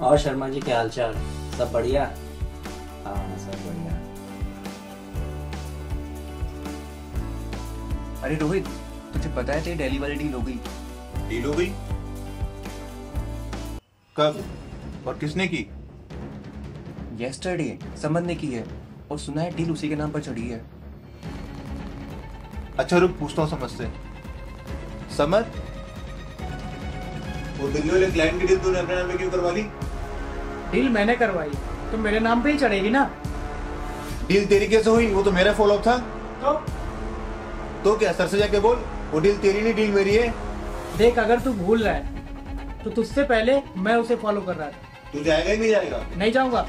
और शर्मा जी क्या हाल चाल सब बढ़िया? हाँ सब बढ़िया। अरे रोहित तुझे पता है तेरी दिल्ली वाली डील हो गई? डील हो गई? कब? और किसने की? येस्टरडे समझ ने की है और सुना है डील उसी के नाम पर चढ़ी है। अच्छा रुक पूछता हूँ समझ से। समझ? वो दिल्ली वाले क्लाइंट की डील तूने अपने नाम पे क्यों करवा ली? डील मैंने करवाई तो मेरे नाम पे ही चढ़ेगी ना? डील तेरी कैसे हुई? वो तो मेरा फॉलोअप था। तो? तो क्या सर से जाके बोल वो डील तेरी नहीं डील मेरी है। देख अगर तू भूल रहा है तो तुझसे पहले मैं उसे फॉलो कर रहा था। तू जाएगा ही नहीं जाएगा? नहीं जाऊँगा।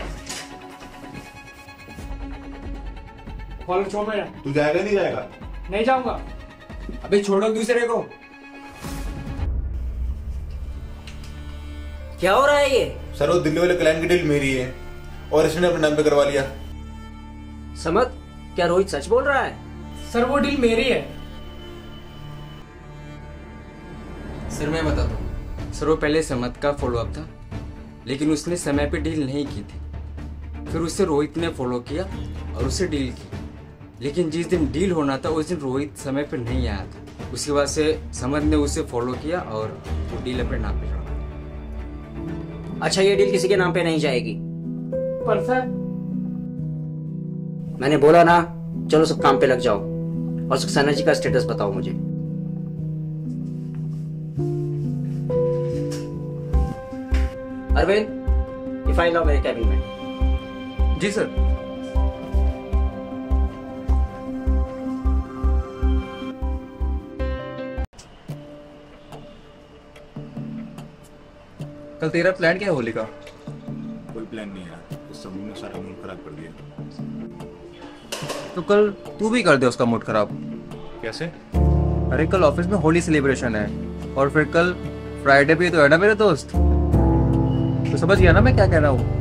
फॉलो छोड़ मेरा। तू जाएगा नहीं जाएगा? नहीं जाऊँगा। अबे छोड़ो दूसरे को। क्या हो रहा है ये? सर वो दिल्ली वाले क्लाइंट की डील मेरी है और इसने अपने नाम पे करवा लिया। समझ क्या रोहित सच बोल रहा है? सर वो डील मेरी है। सर मैं बताता हूँ। सर वो पहले समत का फॉलोअप था लेकिन उसने समय पे डील नहीं की थी। फिर उसे रोहित ने फॉलो किया और उसे डील की। लेकिन जिस दिन डील होना था उस दिन रोहित समय पे नहीं आया था। उसके बाद से समद ने उसे फॉलो किया और वो डील अपने नाम पे करवा अच्छा ये डील किसी के नाम पे नहीं जाएगी। पर सर। मैंने बोला ना चलो सब काम पे लग जाओ। और सक्सेना जी का स्टेटस बताओ मुझे। अरविंद ये फ़ाइल लाओ मेरे कैबिन में। जी सर। कल तेरा प्लान क्या है होली का? कोई प्लान नहीं है उस समूह ने सारा मूड खराब कर दिया। तो कल तू भी कर दे उसका मूड खराब। कैसे? अरे कल ऑफ़िस में होली सेलिब्रेशन है। और फिर कल फ्राइडे भी तो है ना मेरे दोस्त? तो समझ गया ना मैं क्या कह रहा हूँ?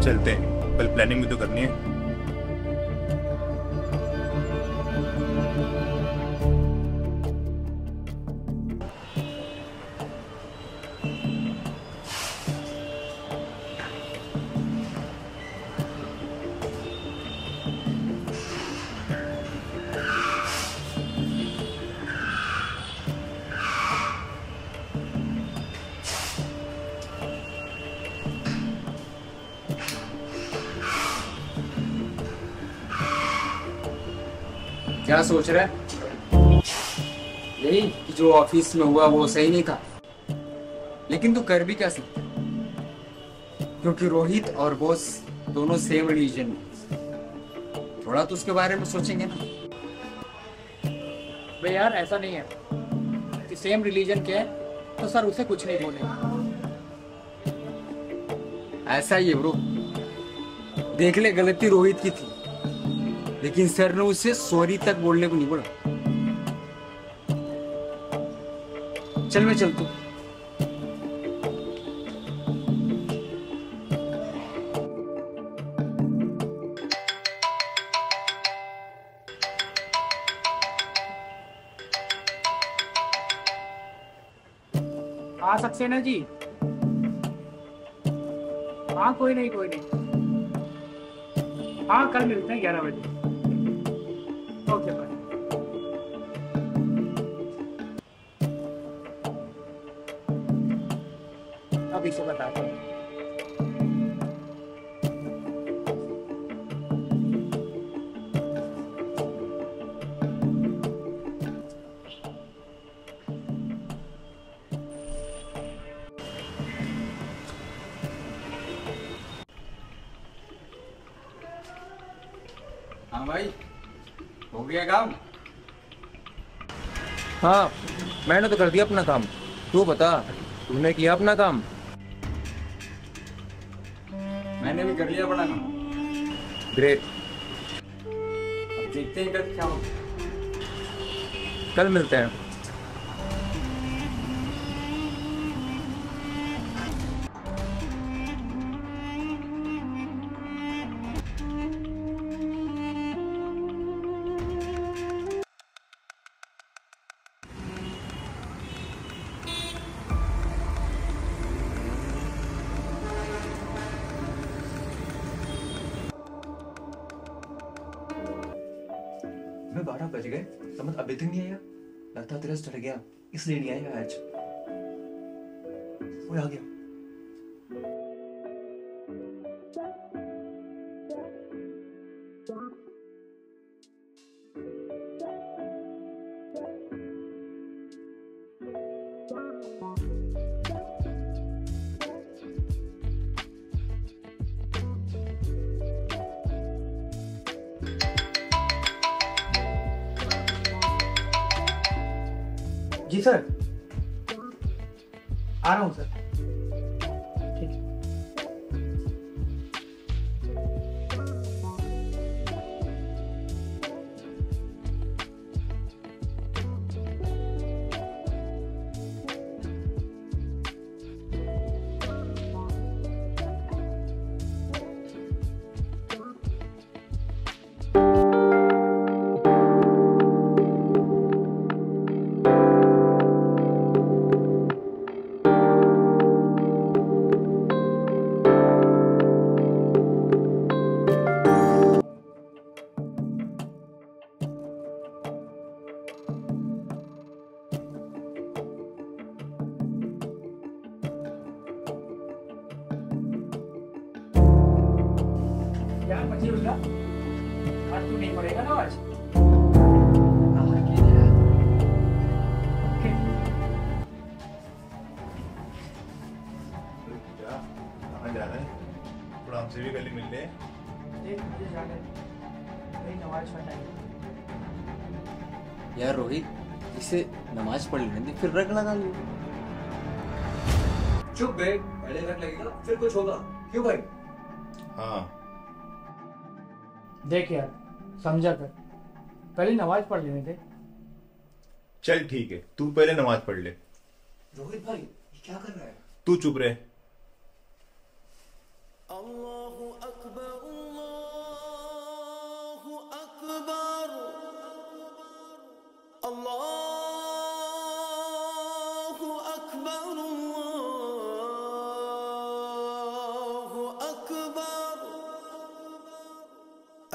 चलते हैं। कल प्लानिंग भी तो करनी है। क्या सोच रहा है? यही कि जो ऑफ़िस में हुआ वो सही नहीं था। लेकिन तू कर भी क्या सकता क्योंकि रोहित और बोस दोनों सेम रिलीजन में थोड़ा तो उसके बारे में सोचेंगे ना। भाई यार ऐसा नहीं है कि सेम रिलीजन के हैं तो सर उसे कुछ नहीं बोलेंगे। ऐसा ही है ब्रो देख ले गलती रोहित की थी। लेकिन सर ने उसे सॉरी तक बोलने को नहीं बोला। चल मैं चल तू आ सकते ना जी? हाँ कोई नहीं कोई नहीं। हाँ कल मिलते हैं ग्यारह बजे। ओके बाय अभी से बताता हूँ हाँ भाई हो गया काम? हाँ मैंने तो कर दिया अपना काम। तू बता तुमने किया अपना काम? मैंने भी कर लिया अपना काम। ग्रेट अब देखते हैं कल क्या होगा। कल मिलते हैं। बज गए समझ अभी तक नहीं आया। लगता तेरा चढ़ गया, इसलिए नहीं आया आज। वो आ गया? जी सर। आ रहा हूँ सर। यार मजीउल्ला आज तू नहीं पड़ेगा ना आज? ठीक। क्या कहाँ जा रहा है थोड़ा हमसे भी गली मिल ले देख मुझे जाना है नमाज़ का टाइम यार रोहित इसे नमाज़ पढ़ लेने दे फिर रग लगा लियो। चुप बे पहले रख लगेगा फिर कुछ होगा। क्यों भाई? हाँ। देख यार समझा कर। पहले नमाज़ पढ़ लेने दे चल ठीक है तू पहले नमाज़ पढ़ ले। रोहित भाई क्या कर रहा है? तू चुप रहे। अल्लाह अकबर।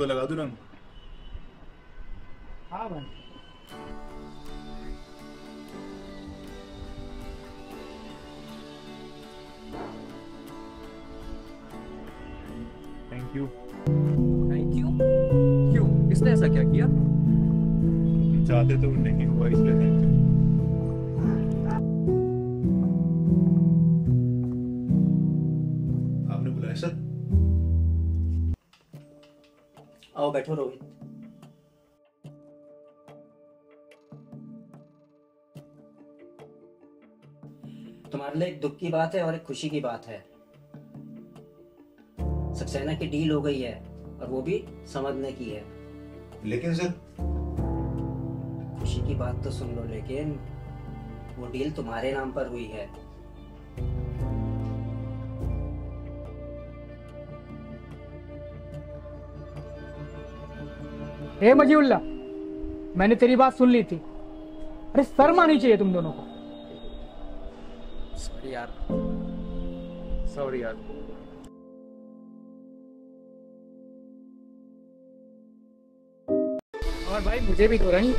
तो लगा दू रंग। हाँ भाई। थैंक यू थैंक यू क्यों? किसने ऐसा क्या किया? चाहते तो नहीं हुआ इसलिए। थैंक यू आओ बैठो रोहित। तुम्हारे लिए एक दुख की बात है और एक खुशी की बात है। सक्सेना की डील हो गई है और वो भी समझने की है। लेकिन सर खुशी की बात तो सुन लो लेकिन वो डील तुम्हारे नाम पर हुई है। हे मजीउल्ला, मैंने तेरी बात सुन ली थी। अरे सर मानी चाहिए तुम दोनों को। सॉरी यार। सॉरी यार। और भाई, मुझे भी तो रही